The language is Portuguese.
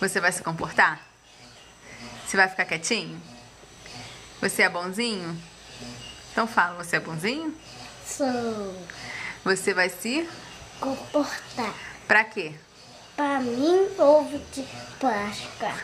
Você vai se comportar? Você vai ficar quietinho? Você é bonzinho? Então fala, você é bonzinho? Sou Você vai se comportar. pra quê? Pra mim, ovo de Páscoa.